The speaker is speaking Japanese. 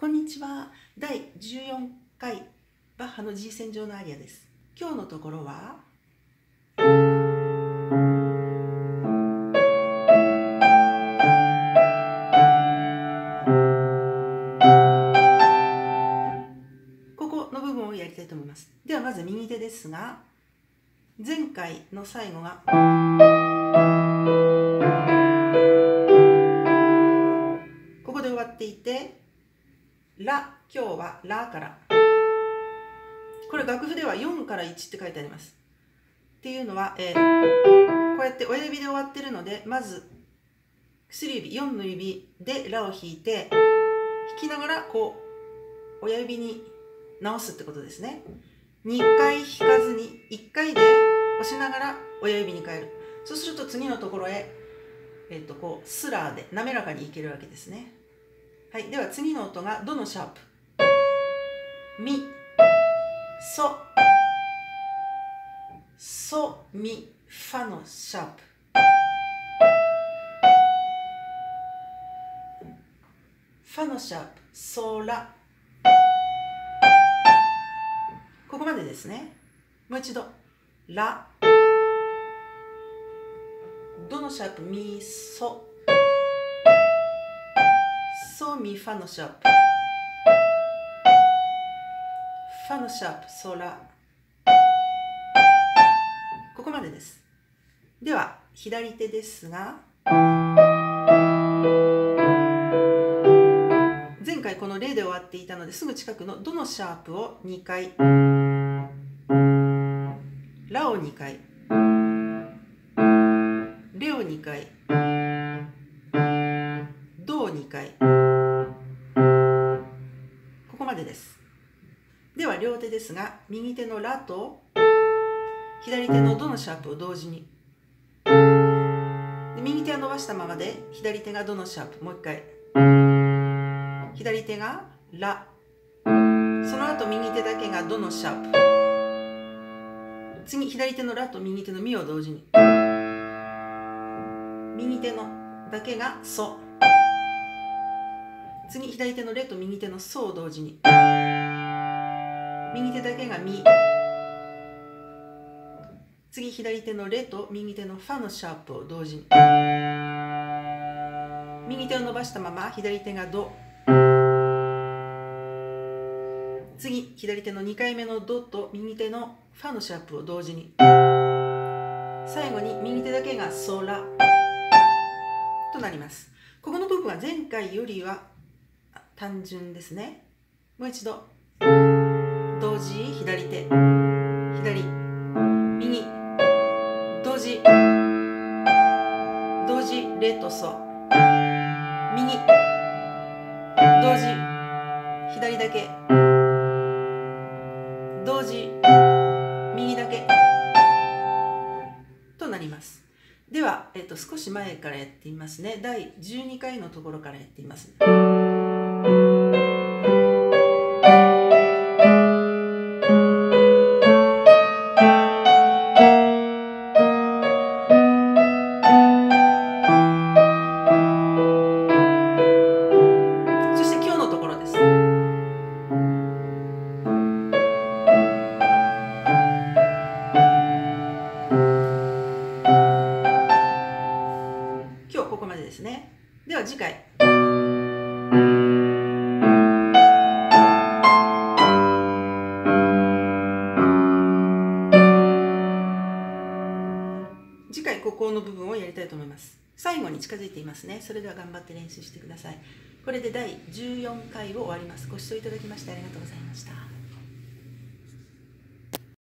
こんにちは。第14回バッハの G 線上のアリアです。今日のところは？ここの部分をやりたいと思います。ではまず右手ですが、前回の最後がはラから。これ楽譜では4から1って書いてあります。っていうのは、えーこうやって親指で終わってるので、まず薬指、4の指でラを弾いて、弾きながらこう、親指に直すってことですね。2回弾かずに1回で押しながら親指に変える。そうすると次のところへ、えっ、と、こう、スラーで滑らかにいけるわけですね。はい、では次の音がどのシャープ？ミ、ソ、ソ、ミ、ファのシャープ。ファのシャープ、ソラ。ここまでですね。もう一度。ラ。どのシャープ？ミ、ソ。ソ、ミ、ファのシャープ。ファのシャープ、ソラ。ここまでです。では、左手ですが、前回この例で終わっていたのですぐ近くのどのシャープを2回、ラを2回、レを2回、ドを2回、ここまでです。では両手ですが、右手のラと左手のどのシャープを同時に。で右手は伸ばしたままで、左手がどのシャープ、もう一回。左手がラ。その後右手だけがどのシャープ。次、左手のラと右手のミを同時に。右手のだけがソ。次、左手のレと右手のソを同時に。右手だけがミ。次、左手のレと右手のファのシャープを同時に。右手を伸ばしたまま左手がド。次、左手の2回目のドと右手のファのシャープを同時に。最後に右手だけがソラとなります。ここの部分は前回よりは単純ですね。もう一度。同時左手、左、右、同時、同時レとソ、右、同時、左だけ、同時、右だけ。となります。では、えっと、少し前からやってみますね。第12回のところからやってみます。そ今日ここまでですね。では次回。次回ここの部分をやりたいと思います。最後に近づいていますね。それでは頑張って練習してください。これで第14回を終わります。ご視聴いただきましてありがとうございました。